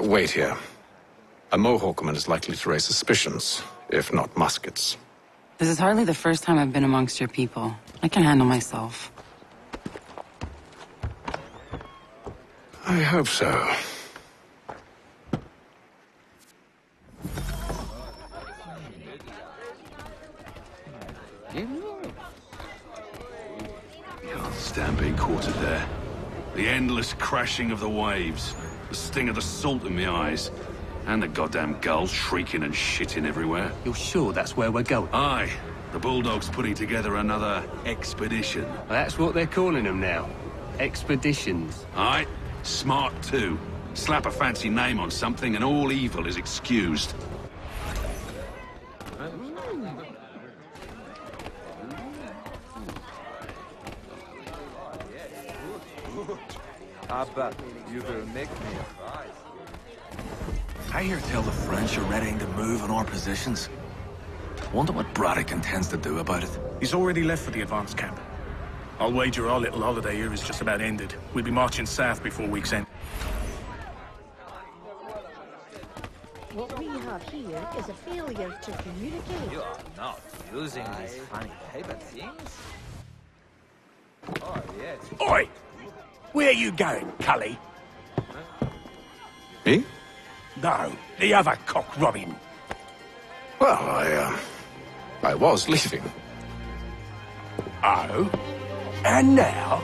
Wait here. A Mohawkman is likely to raise suspicions, if not muskets. This is hardly the first time I've been amongst your people. I can handle myself. I hope so. Stand being quartered there. The endless crashing of the waves, the sting of the salt in my eyes, and the goddamn gulls shrieking and shitting everywhere. You're sure that's where we're going? Aye, the Bulldog's putting together another expedition. That's what they're calling them now. Expeditions. Aye, smart too. Slap a fancy name on something and all evil is excused. Abba, you will make me rise. I hear tell the French are readying to move on our positions. Wonder what Braddock intends to do about it. He's already left for the advance camp. I'll wager our little holiday here is just about ended. We'll be marching south before week's end. What we have here is a failure to communicate. You are not using these funny paper things? Oh, yes. Oi! Where are you going, Cully? Me? No, the other cock robin. Well, I, uh, I was leaving. Oh? And now?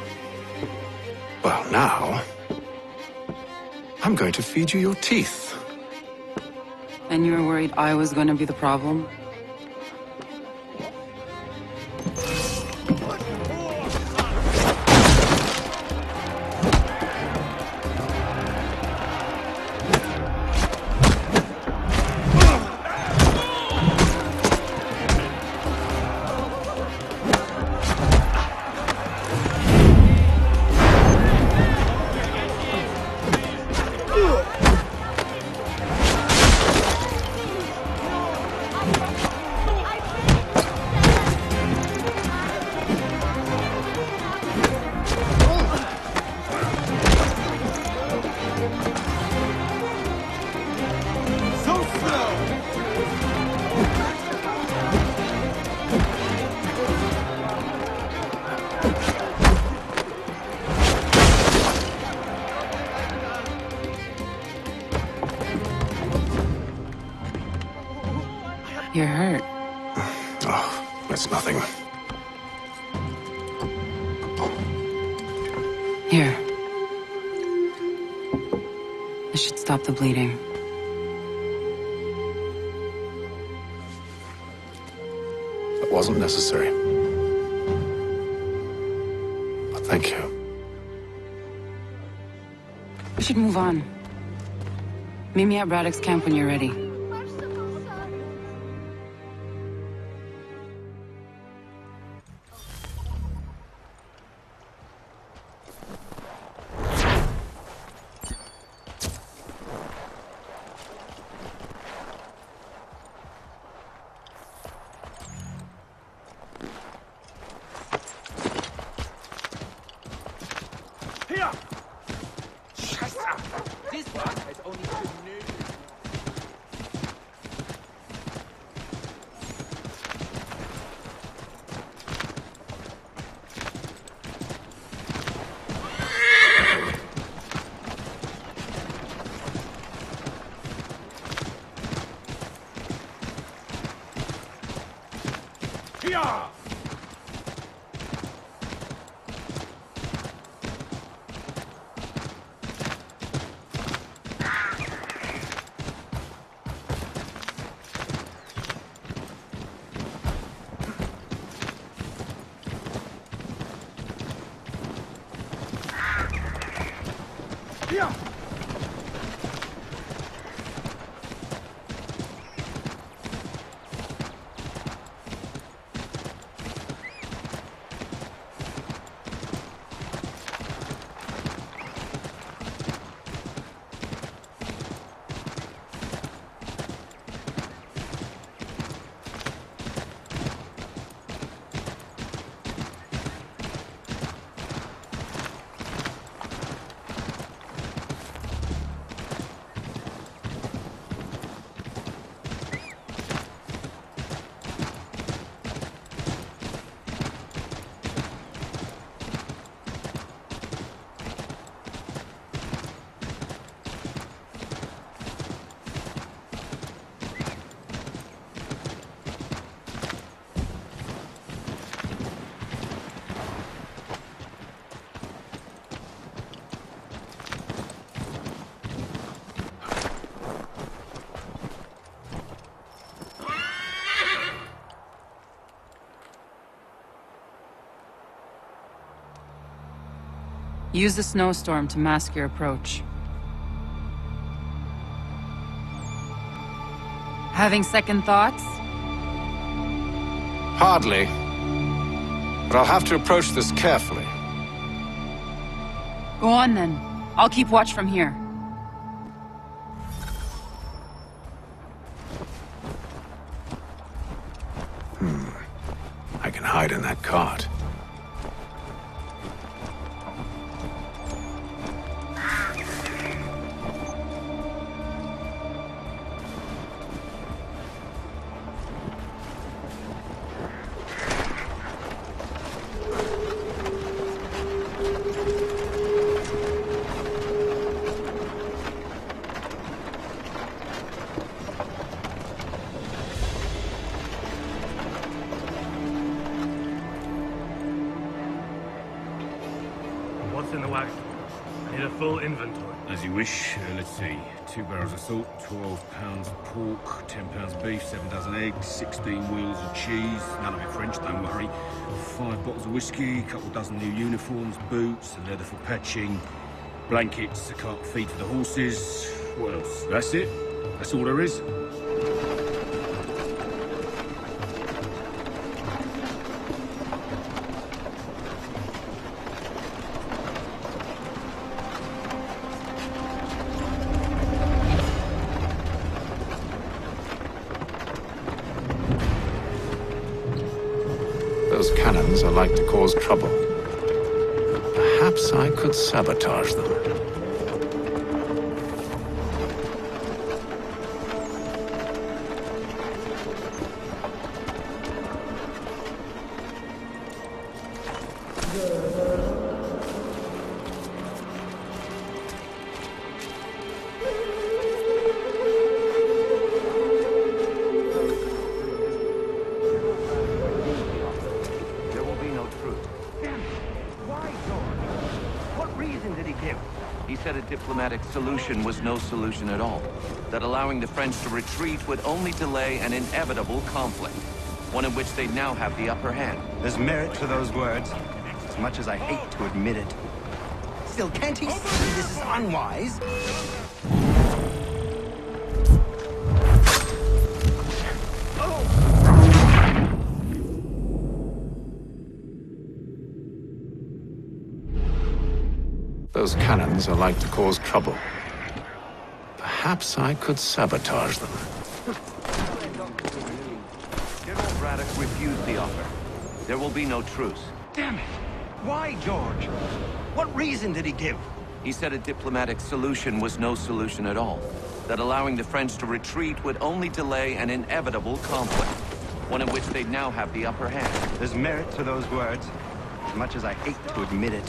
Well, now... I'm going to feed you your teeth. And you were worried I was going to be the problem? You're hurt. Oh, that's nothing. Here. This should stop the bleeding. That wasn't necessary. But thank you. We should move on. Meet me at Braddock's camp when you're ready. Use the snowstorm to mask your approach. Having second thoughts? Hardly. But I'll have to approach this carefully. Go on then. I'll keep watch from here. Hmm. I can hide in that cart. What's in the wagon? I need a full inventory. As you wish. Uh, let's see. Two barrels of salt, 12 pounds of pork, 10 pounds of beef, 7 dozen eggs, 16 wheels of cheese. None of it French, don't worry. Five bottles of whiskey, a couple dozen new uniforms, boots, a leather for patching, blankets, a cart feed for the horses. What else? That's it. That's all there is. Those cannons are like to cause trouble. Perhaps I could sabotage them. He? He said a diplomatic solution was no solution at all. That allowing the French to retreat would only delay an inevitable conflict. One in which they'd now have the upper hand. There's merit to those words, as much as I hate to admit it. Still, can't he see this is unwise? Those cannons are like to cause trouble. Perhaps I could sabotage them. General Braddock refused the offer. There will be no truce. Damn it! Why, George? What reason did he give? He said a diplomatic solution was no solution at all. That allowing the French to retreat would only delay an inevitable conflict. One in which they'd now have the upper hand. There's merit to those words, as much as I hate to admit it.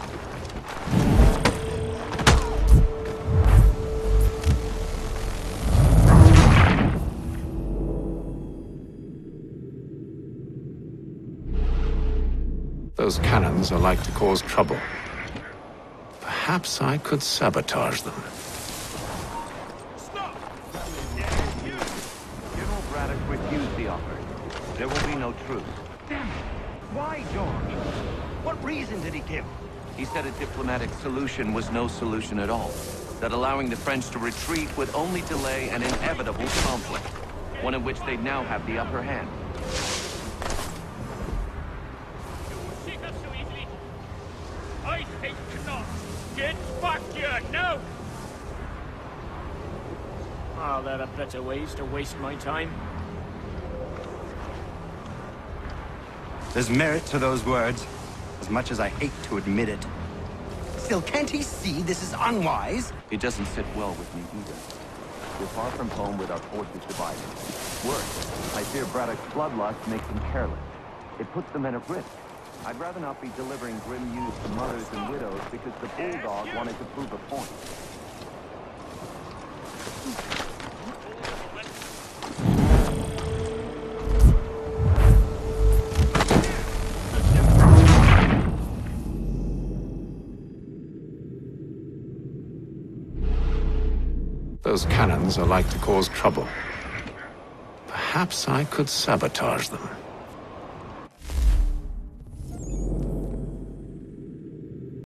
Those cannons are like to cause trouble. Perhaps I could sabotage them. General Braddock refused the offer. There will be no truce. Damn it! Why, George? What reason did he give? He said a diplomatic solution was no solution at all. That allowing the French to retreat would only delay an inevitable conflict. One in which they'd now have the upper hand. I think not. Get back here now! Are there are better ways to waste my time? There's merit to those words, as much as I hate to admit it. Still, can't he see this is unwise? It doesn't sit well with me either. We're far from home with our forces divided. Worse, I fear Braddock's bloodlust makes them careless. It puts the men at risk. I'd rather not be delivering grim news to mothers and widows because the bulldog wanted to prove a point. Those cannons are like to cause trouble. Perhaps I could sabotage them.